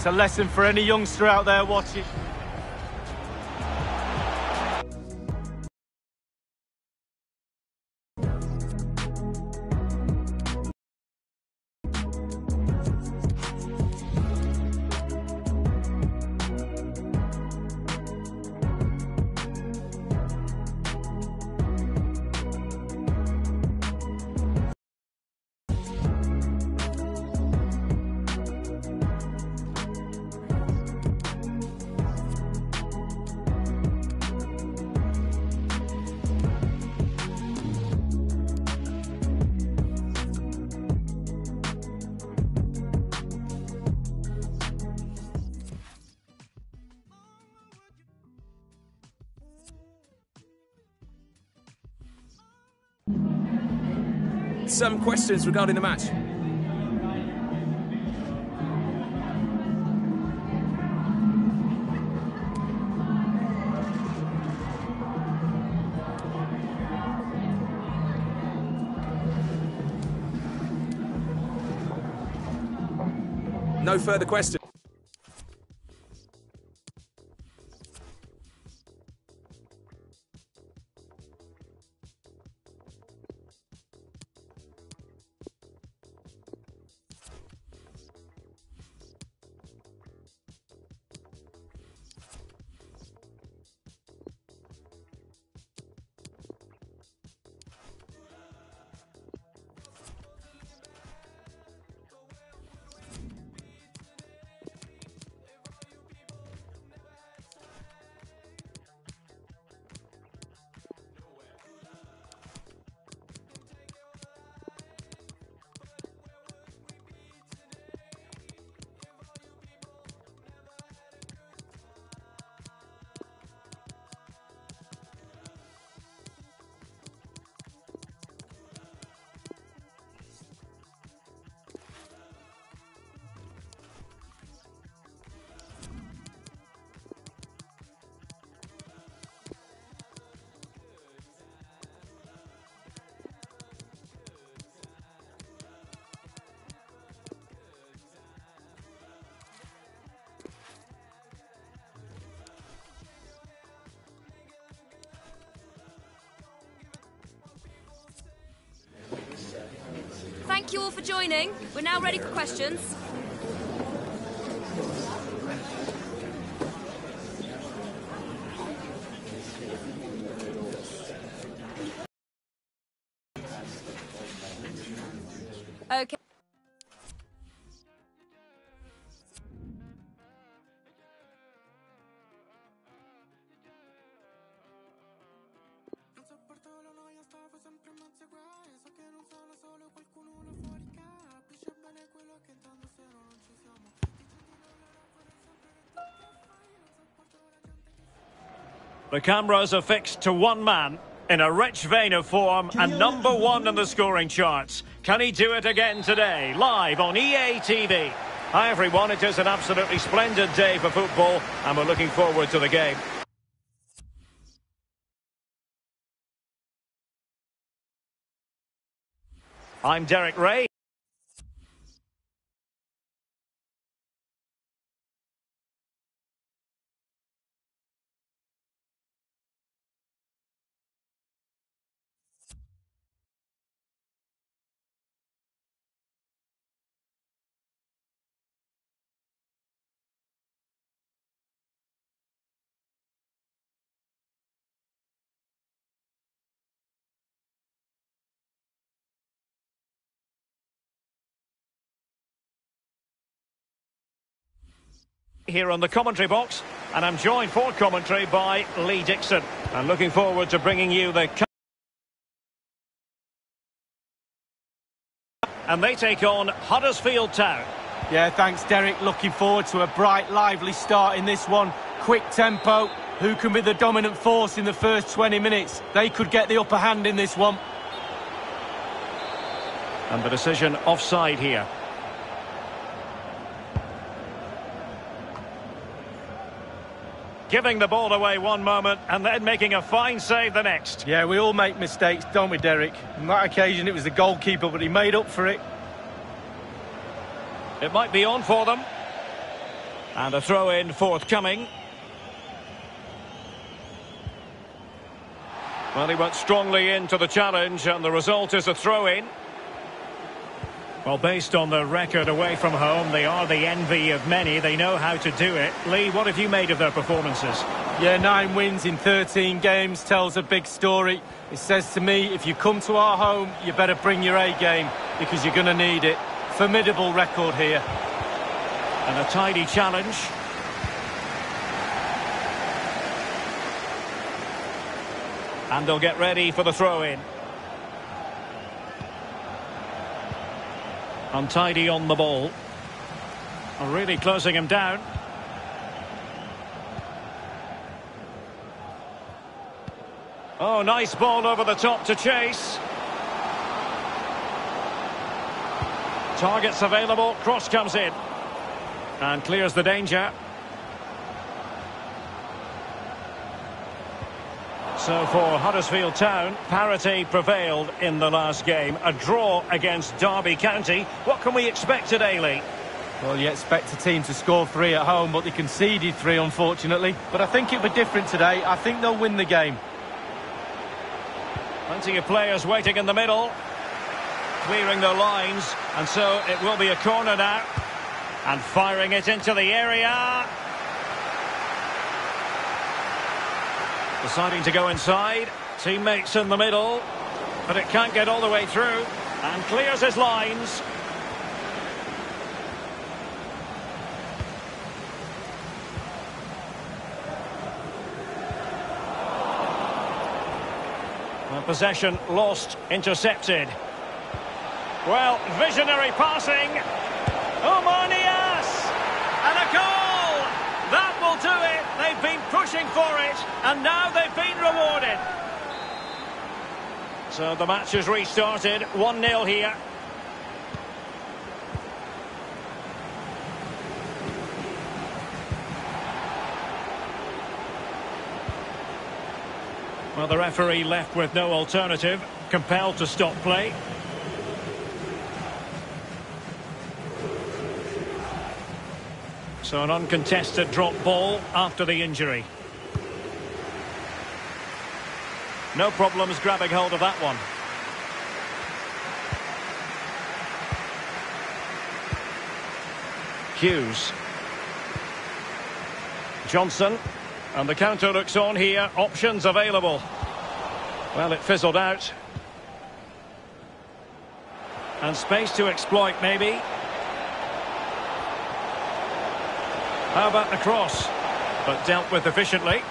It's a lesson for any youngster out there watching. Some questions regarding the match. No further questions. Thank you all for joining. We're now ready for questions. The cameras are fixed to one man in a rich vein of form and number one in the scoring charts. Can he do it again today? Live on EA TV. Hi everyone, it is an absolutely splendid day for football and we're looking forward to the game. I'm Derek Ray. Here on the commentary box, and I'm joined for commentary by Lee Dixon. I'm looking forward to bringing you the. And they take on Huddersfield Town. Yeah, thanks, Derek. Looking forward to a bright, lively start in this one. Quick tempo. Who can be the dominant force in the first 20 minutes? They could get the upper hand in this one. And the decision offside here. Giving the ball away one moment and then making a fine save the next. Yeah, we all make mistakes, don't we, Derek? On that occasion, it was the goalkeeper, but he made up for it. It might be on for them. And a throw-in forthcoming. Well, he went strongly into the challenge, and the result is a throw-in. Well, based on the record away from home, they are the envy of many. They know how to do it. Lee, what have you made of their performances? Yeah, nine wins in 13 games tells a big story. It says to me, if you come to our home, you better bring your A game because you're going to need it. Formidable record here. And a tidy challenge. And they'll get ready for the throw-in. Untidy on the ball. Really closing him down. Oh, nice ball over the top to chase. Targets available, cross comes in. And clears the danger. So for Huddersfield Town, parity prevailed in the last game. A draw against Derby County. What can we expect today, Lee? Well, you expect a team to score three at home, but they conceded three, unfortunately. But I think it'll be different today. I think they'll win the game. Plenty of players waiting in the middle. Clearing the lines. And so it will be a corner now. And firing it into the area. Deciding to go inside. Teammates in the middle. But it can't get all the way through. And clears his lines. Well, possession lost, intercepted. Well, visionary passing. Omanias! And a goal! That will do it. They've been pushing for it, and now they've been rewarded. So the match has restarted. 1-0 here. Well, the referee left with no alternative, compelled to stop play. So an uncontested drop ball after the injury. No problems grabbing hold of that one. Hughes. Johnson. And the counter looks on here. Options available. Well, it fizzled out. And space to exploit, maybe. How about the cross? But dealt with efficiently.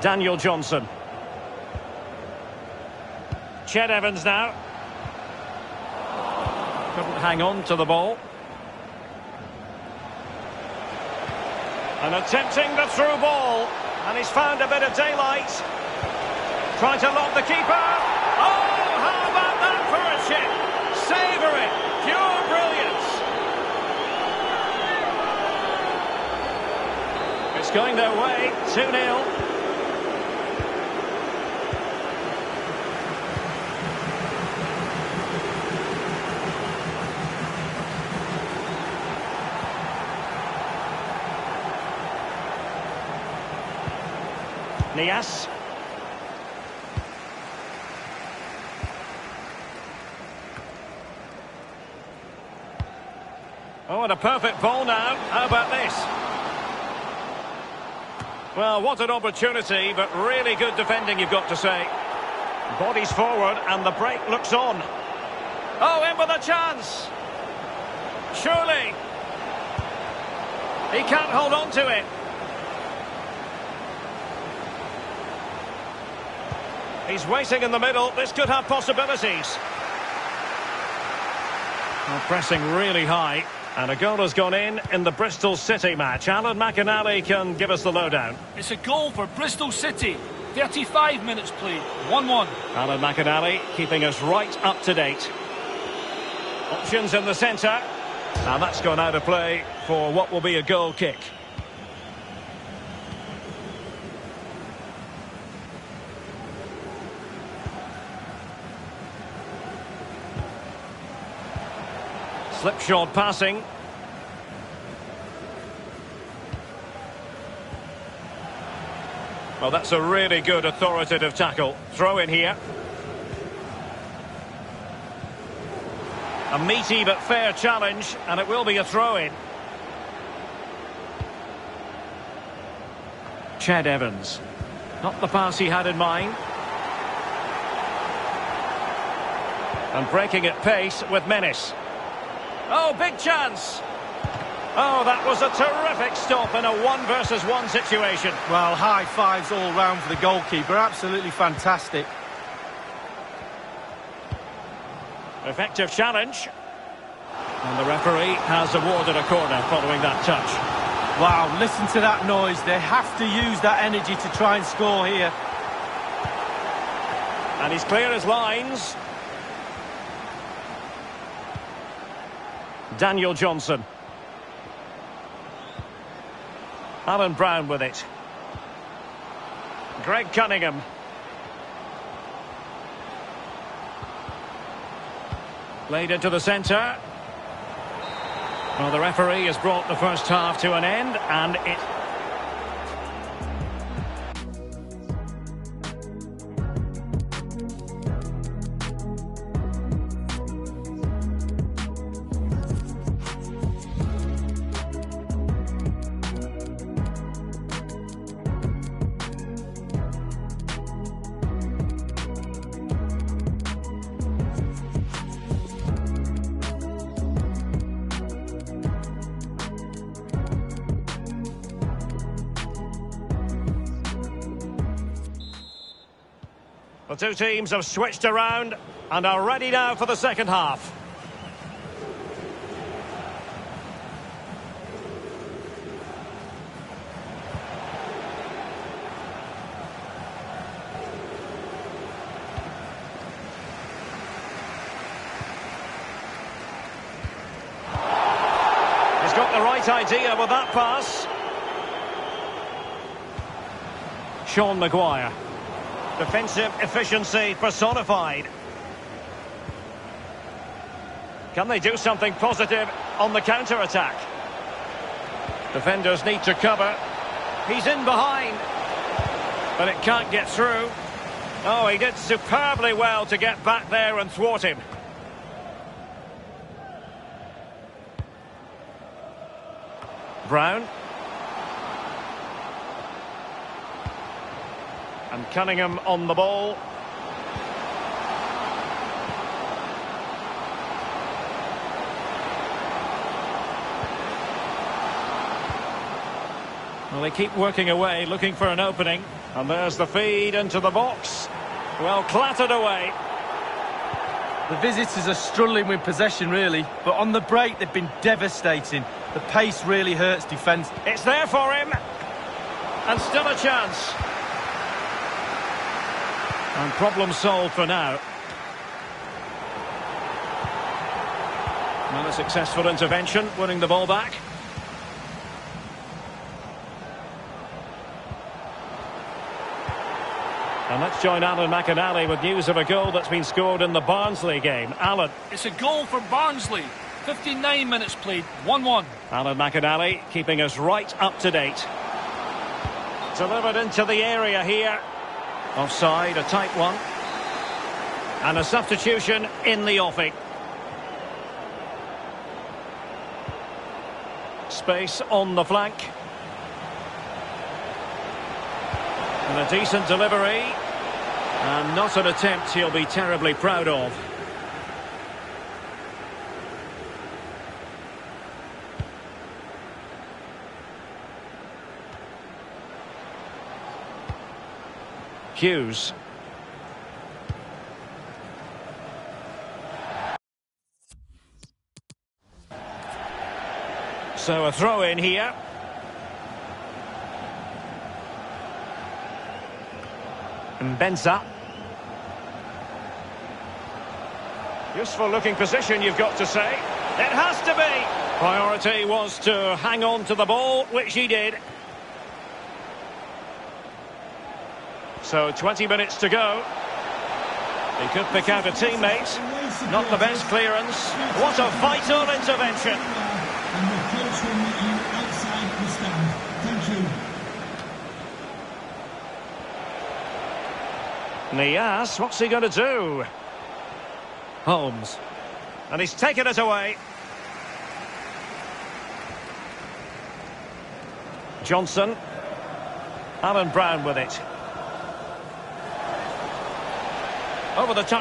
Daniel Johnson. Ched Evans now. Couldn't hang on to the ball. And attempting the through ball. And he's found a bit of daylight. Trying to lock the keeper. Oh, how about that for a chip? Savour it. Pure brilliance. It's going their way. 2-0. Nias. Oh, and a perfect ball now. How about this? Well, what an opportunity, but really good defending, you've got to say. Bodies forward, and the break looks on. Oh, in with a chance. Surely. He can't hold on to it. He's waiting in the middle. This could have possibilities. Well, pressing really high. And a goal has gone in in the Bristol City match. Alan McInally can give us the lowdown. It's a goal for Bristol City. 35 minutes played. 1-1. Alan McInally keeping us right up to date. Options in the centre. And that's gone out of play for what will be a goal kick. Slipshod passing. Well, that's a really good authoritative tackle. Throw in here. A meaty but fair challenge, and it will be a throw-in. Ched Evans. Not the pass he had in mind. And breaking at pace with menace. Oh, big chance! Oh, that was a terrific stop in a one versus one situation. Well, high fives all round for the goalkeeper. Absolutely fantastic. Effective challenge. And the referee has awarded a corner following that touch. Wow, listen to that noise. They have to use that energy to try and score here. And he's clear as lines. Daniel Johnson. Alan Browne with it. Greg Cunningham. Played into the centre. Well, the referee has brought the first half to an end, and it... two teams have switched around and are ready now for the second half. He's got the right idea with that pass. Sean Maguire. Defensive efficiency personified. Can they do something positive on the counter-attack? Defenders need to cover. He's in behind. But it can't get through. Oh, he did superbly well to get back there and thwart him. Browne. And Cunningham on the ball. Well, they keep working away, looking for an opening. And there's the feed into the box. Well, clattered away. The visitors are struggling with possession, really. But on the break, they've been devastating. The pace really hurts defence. It's there for him. And still a chance. And problem solved for now. Not a successful intervention, winning the ball back. And let's join Alan McInally with news of a goal that's been scored in the Barnsley game. Alan. It's a goal for Barnsley. 59 minutes played, 1-1. Alan McInally keeping us right up to date. Delivered into the area here. Offside, a tight one. And a substitution in the offing. Space on the flank. And a decent delivery. And not an attempt he'll be terribly proud of. Hughes. So a throw in here. And Benza. Useful looking position, you've got to say. It has to be. Priority was to hang on to the ball, which he did. So 20 minutes to go. He could pick out a teammate. Not the best clearance. What a vital intervention. And the coach will meet you outside the stand. Thank you. Nias, what's he going to do? Holmes. And he's taken it away. Johnson. Alan Browne with it. Over the top.